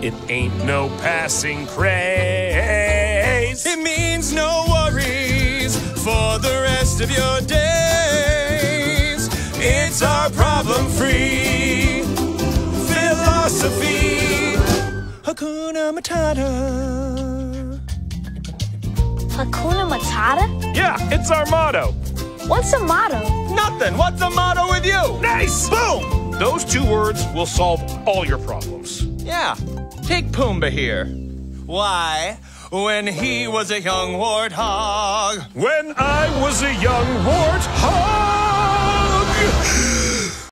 It ain't no passing craze. It means no worries for the rest of your days. It's our problem free philosophy. Hakuna Matata. Hakuna Matata? Yeah, it's our motto. What's a motto? Nothing. What's the motto with you? Nice! Boom! Those two words will solve all your problems. Yeah. Take Pumbaa here. Why? When he was a young warthog. When I was a young warthog.